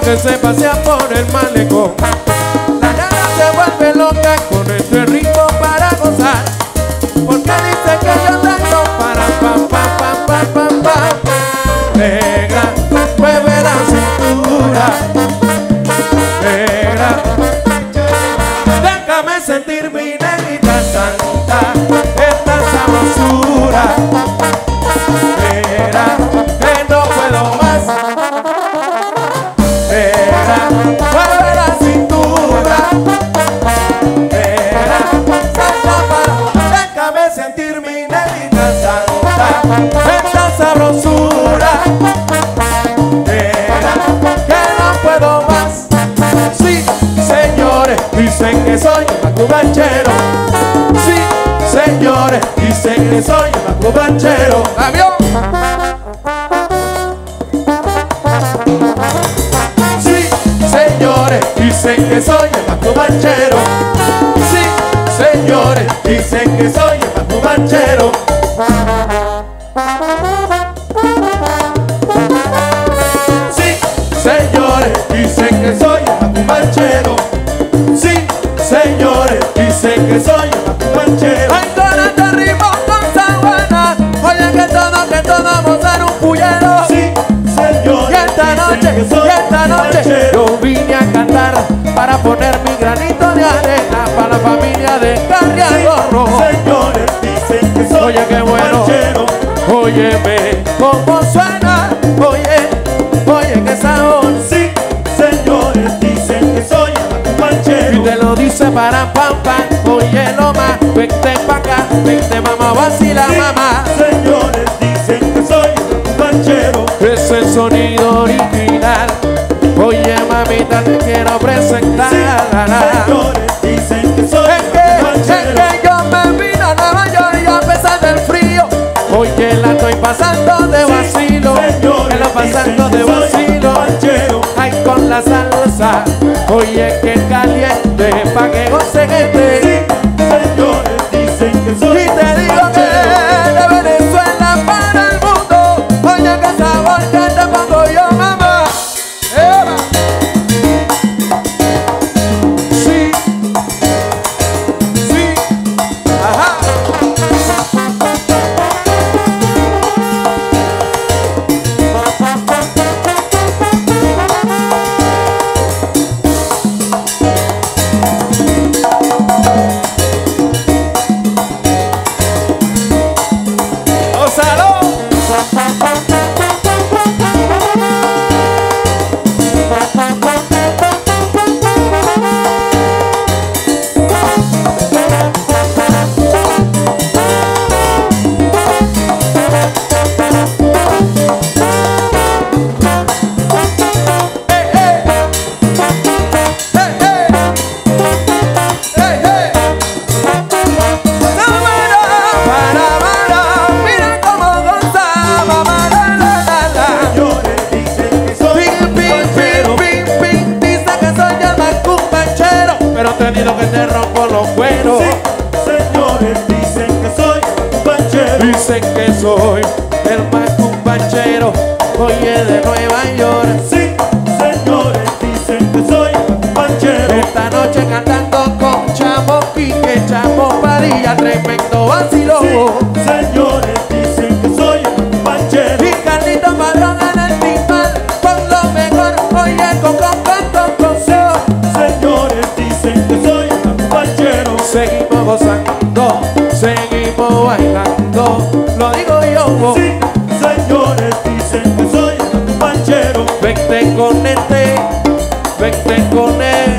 que se pasea por el malecón. La nana se vuelve loca con este ritmo para gozar. Porque dice que yo tengo para pam pam pam pam pam pam. Negra, mueve la cintura. Negra, déjame sentir mi negrita santa, esta sabrosura. Déjame sentir mi negrita santa, esta sabrosura. Negra, que no puedo más. Sí, señores, dicen que soy macubanchero. Sí, señores, dicen que soy macubanchero. ¡Avión! Sí, señores, dicen que soy el macubanchero. Señores, dicen que soy el macubanchero. Sí, señores, dicen que soy el macubanchero. Sí, señores, dicen que soy el macubanchero. Ay, con este ritmo con buena, oye que todo, que todo vamos a dar un puñero. Sí, señor. Y esta noche, y esta noche Óyeme cómo suena, oye, oye qué sabor. Sí, señores, dicen que soy Y ranchero. te lo dice para pam pam, oye lo más, vente pa' acá, vente mamá, vacila Sí, mamá. señores, dicen que soy ranchero. Es el sonido original. Oye mamita, te quiero presentar. Sí, señores, oye que caliente, pa' que goce gente, rompo los cueros. Sí, señores, dicen que soy ranchero. Dicen que soy el macumbanchero, oye de Nueva York. Sí, señores, dicen que soy ranchero. Esta noche cantando con Chamo Quique, Chamo Padilla, tremendo vacilo. Sí, Vente con este, vente con este.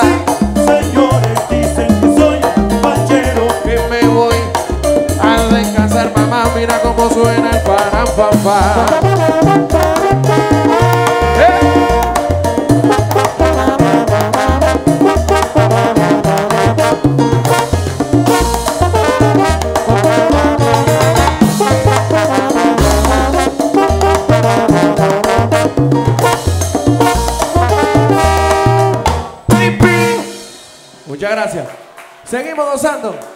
Señores dicen que soy un bachero que me voy a descansar mamá, mira como suena el panam pam pam Seguimos gozando.